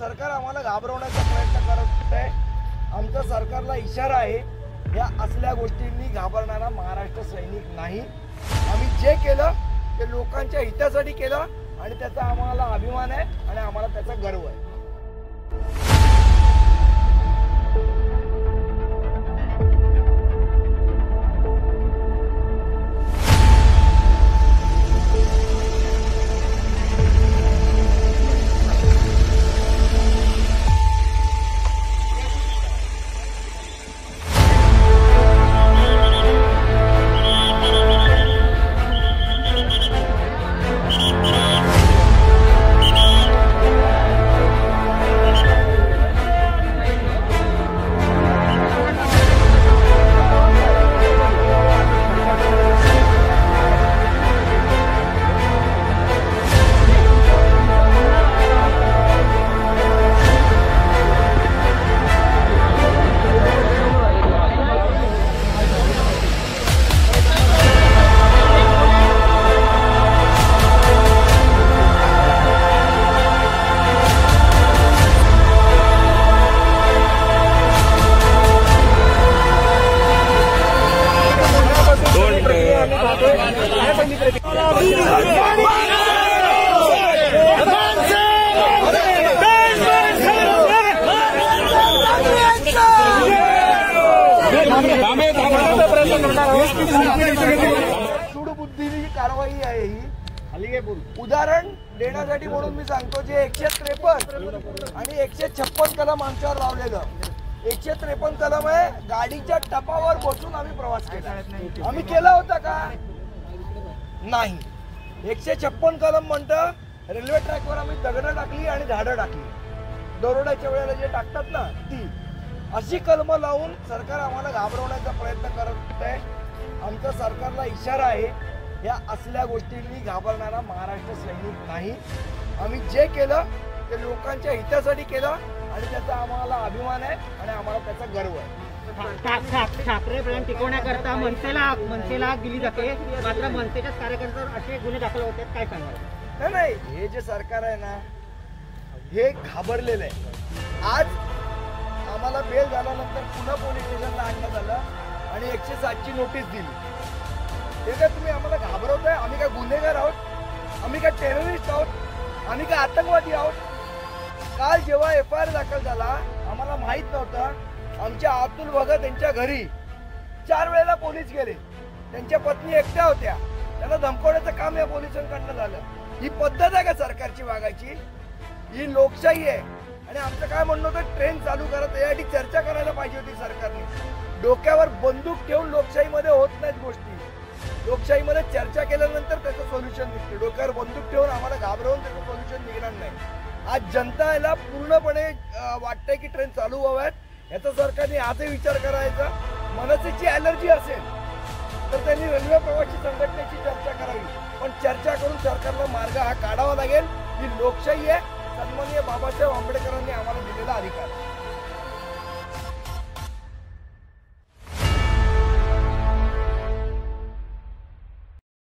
सरकार आम्हाला घाबरवण्याचा प्रयत्न करत आहे. आमचा सरकारला इशारा आहे या असल्या गोष्टींनी घाबरणारा महाराष्ट्र सैनिक नाही. आम्ही जे केलं ते लोकांच्या हितासाठी केलं आणि त्याचा आम्हाला अभिमान आहे आणि आम्हाला त्याचा गर्व आहे. सूडबुद्धीची कारवाई आहे ही. उदाहरण देण्यासाठी म्हणून मी सांगतो जे एकशे त्रेपन्न आणि एकशे छप्पन कलम आमच्यावर लावलेलं. एकशे त्रेपन्न कलम आहे गाडीच्या टपावर बसून आम्ही प्रवास केला. आम्ही केला होता का? नाही. एकशे छप्पन कलम म्हणतं रेल्वे ट्रॅकवर आम्ही दगडं टाकली आणि झाडं टाकली. दरोड्याच्या वेळेला जे टाकतात ना ती. अशी कलमं लावून सरकार आम्हाला घाबरवण्याचा प्रयत्न करत आहे. आमचा सरकारला इशारा आहे. या असल्या गोष्टींनी घाबरणारा महाराष्ट्र सैनिक नाही. आम्ही जे केलं ते लोकांच्या हितासाठी केलं आणि त्याचा आम्हाला अभिमान आहे आणि आम्हाला त्याचा गर्व आहे. ठा- टिकवण्याकरता मनसेला मनसेला आग दिली जाते. मात्र मनसेच्याच कार्यकर्त्यावर असे गुन्हे दाखल होते काय सांगाल? नाही नाही. हे जे सरकार आहे ना हे घाबरलेलं आहे. आज आम्हाला बेल झाल्यानंतर पुन्हा पोलीस स्टेशनला आणण्यात आलं आणि एकशे सातची नोटीस दिली. ते काय तुम्ही आम्हाला घाबरवताय? आम्ही काय गुन्हेगार आहोत? आम्ही काय टेररिस्ट आहोत? आम्ही काय आतंकवादी आहोत? काल जेव्हा एफ आय आर दाखल झाला आम्हाला माहीत नव्हतं आमच्या अब्दुल भगत यांच्या घरी. चार वेळेला पोलीस गेले. त्यांच्या पत्नी एकट्या होत्या. त्यांना धमकवण्याचं काम या पोलिसांकडनं झालं. ही पद्धत आहे का सरकारची वागायची? ही लोकशाही आहे. आणि आमचं काय म्हणणं होतं? ट्रेन चालू करत यासाठी चर्चा करायला पाहिजे होती सरकारने. डोक्यावर बंदूक ठेवून लोकशाहीमध्ये होत नाहीत गोष्टी. लोकशाहीमध्ये चर्चा केल्यानंतर त्याचं सोल्युशन निघते. डोक्यावर बंदूक ठेवून आम्हाला घाबरवून त्याचं सोल्युशन निघणार नाही. आज जनता याला पूर्णपणे वाटतंय की ट्रेन चालू व्हाव्यात. याचा सरकारने आजही विचार करायचा मनसेची अलर्जी असेल तर त्यांनी रेल्वे प्रवासी संघटनेची चर्चा करावी पण चर्चा करून सरकारला मार्ग हा काढावा लागेल ही लोकशाही आहे सन्माननीय बाबासाहेब आंबेडकरांनी आम्हाला दिलेला अधिकार आहे.